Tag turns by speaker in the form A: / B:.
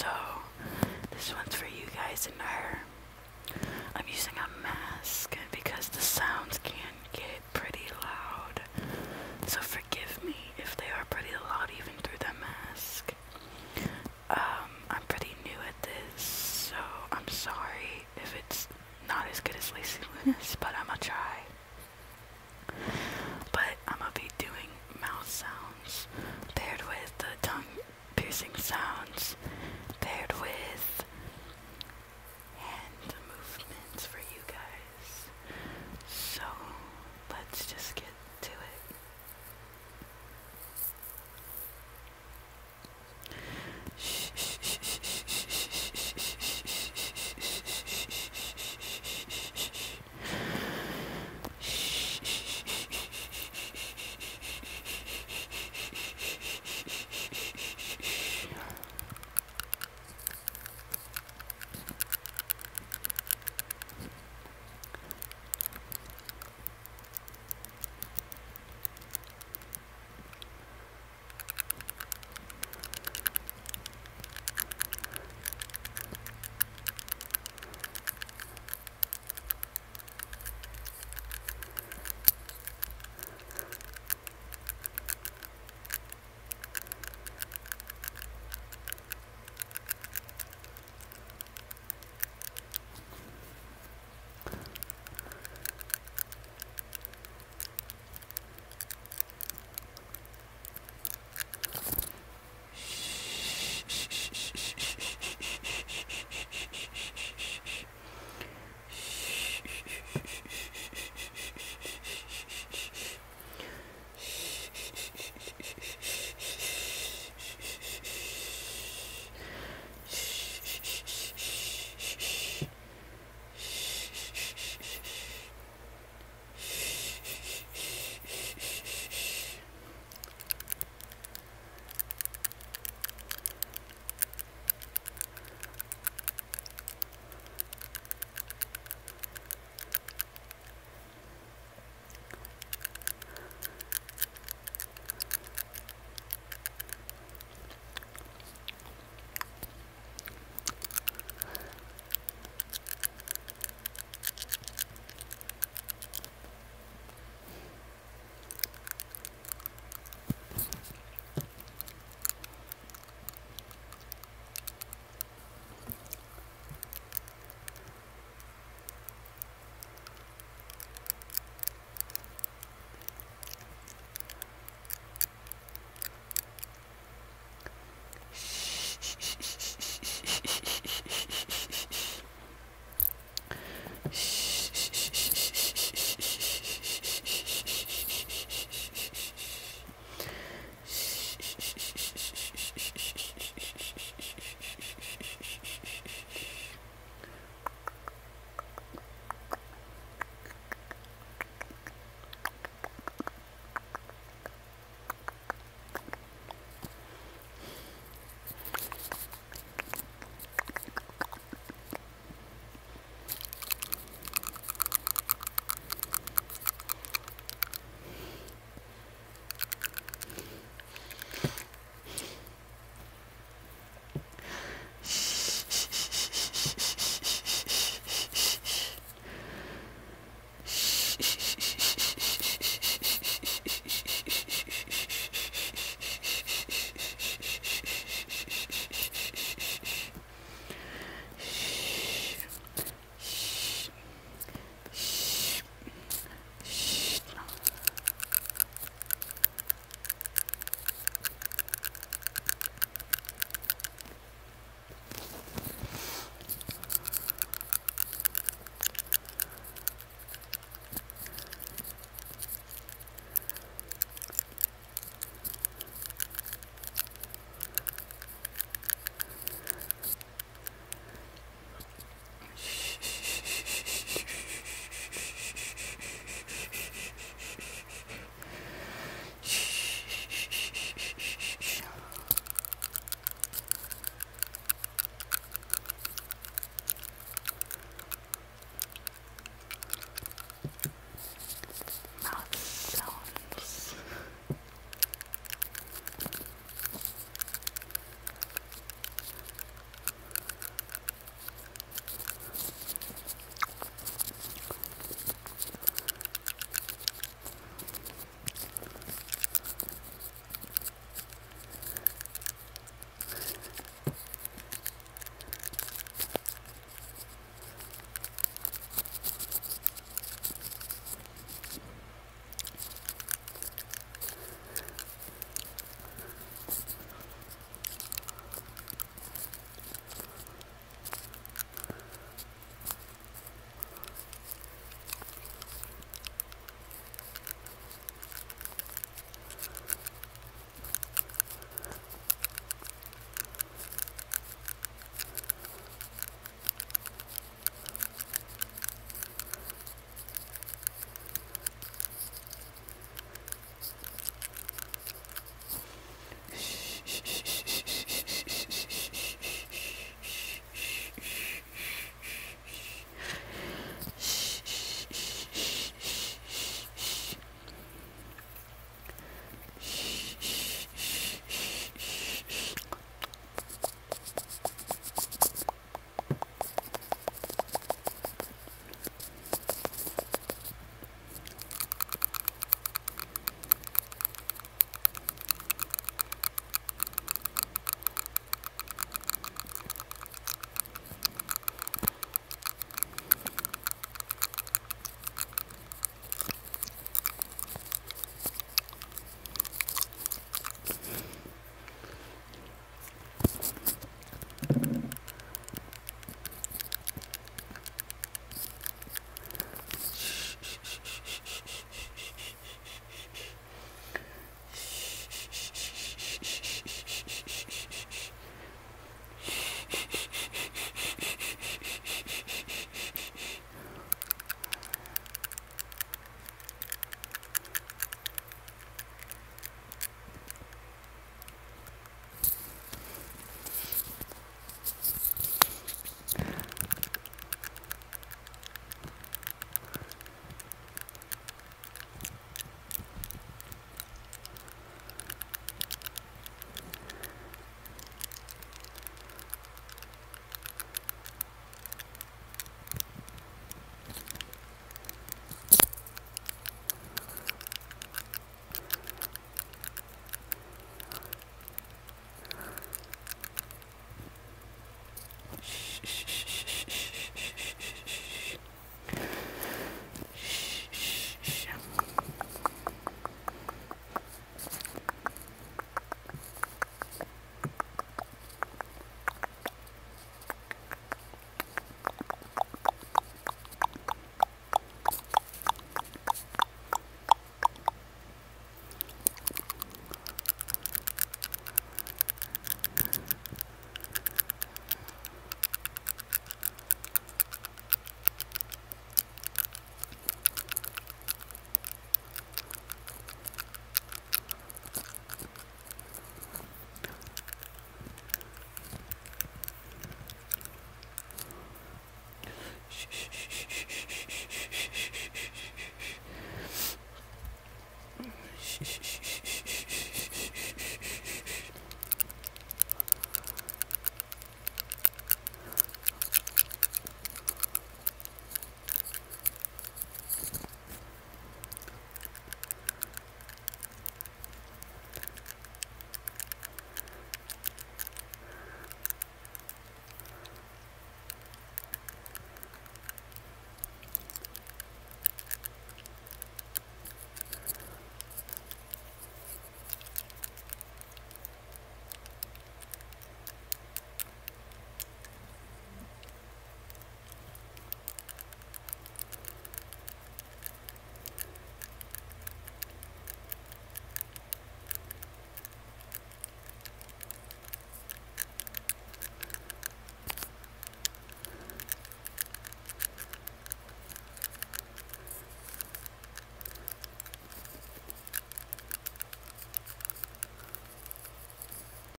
A: So this one's for you guys and her. I'm using a mask because the sounds can get pretty loud. So forgive me if they are pretty loud even through the mask. Um, I'm pretty new at this, so I'm sorry if it's not as good as Lacy Lunas, but